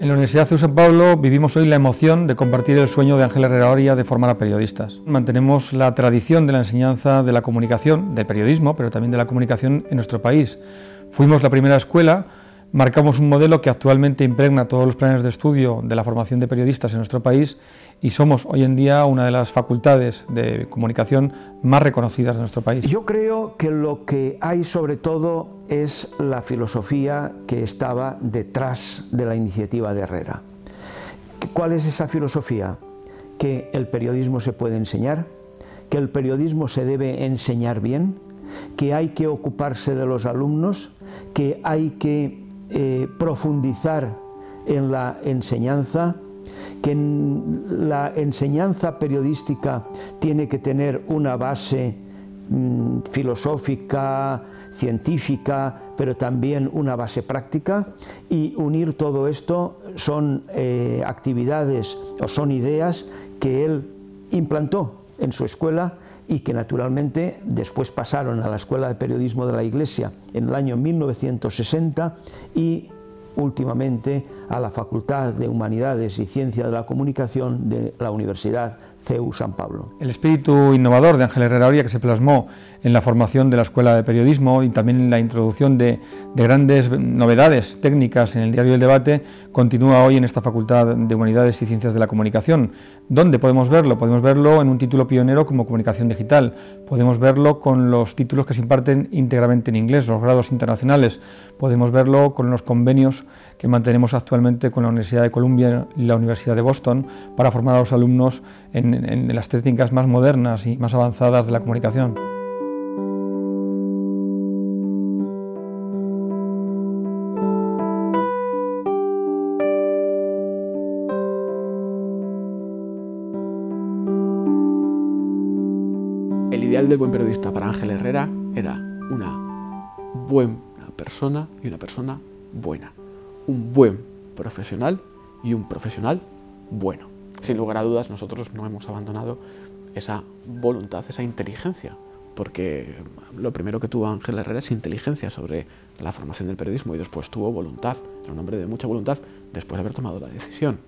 En la Universidad de San Pablo vivimos hoy la emoción de compartir el sueño de Ángel Herrera de formar a periodistas. Mantenemos la tradición de la enseñanza de la comunicación, del periodismo, pero también de la comunicación en nuestro país. Fuimos la primera escuela marcamos un modelo que actualmente impregna todos los planes de estudio de la formación de periodistas en nuestro país y somos hoy en día una de las facultades de comunicación más reconocidas de nuestro país. Yo creo que lo que hay sobre todo es la filosofía que estaba detrás de la iniciativa de Herrera. ¿Cuál es esa filosofía? Que el periodismo se puede enseñar, que el periodismo se debe enseñar bien, que hay que ocuparse de los alumnos, que hay que eh, profundizar en la enseñanza, que la enseñanza periodística tiene que tener una base mm, filosófica, científica, pero también una base práctica. Y unir todo esto son eh, actividades o son ideas que él implantó en su escuela y que naturalmente después pasaron a la Escuela de Periodismo de la Iglesia en el año 1960 y últimamente a la Facultad de Humanidades y Ciencia de la Comunicación de la Universidad CEU San Pablo. El espíritu innovador de Ángel Herrera Oria, que se plasmó en la formación de la Escuela de Periodismo y también en la introducción de, grandes novedades técnicas en el diario del debate, continúa hoy en esta Facultad de Humanidades y Ciencias de la Comunicación. ¿Dónde podemos verlo? Podemos verlo en un título pionero como Comunicación Digital, podemos verlo con los títulos que se imparten íntegramente en inglés, los grados internacionales, podemos verlo con los convenios que mantenemos actualmente con la Universidad de Columbia y la Universidad de Boston para formar a los alumnos en, las técnicas más modernas y más avanzadas de la comunicación. El ideal del buen periodista para Ángel Herrera era una buena persona y una persona buena. Un buen profesional y un profesional bueno. Sin lugar a dudas, nosotros no hemos abandonado esa voluntad, esa inteligencia, porque lo primero que tuvo Ángel Herrera es inteligencia sobre la formación del periodismo y después tuvo voluntad, era un hombre de mucha voluntad después de haber tomado la decisión.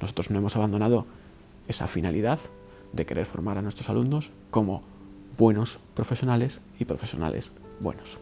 Nosotros no hemos abandonado esa finalidad de querer formar a nuestros alumnos como buenos profesionales y profesionales buenos.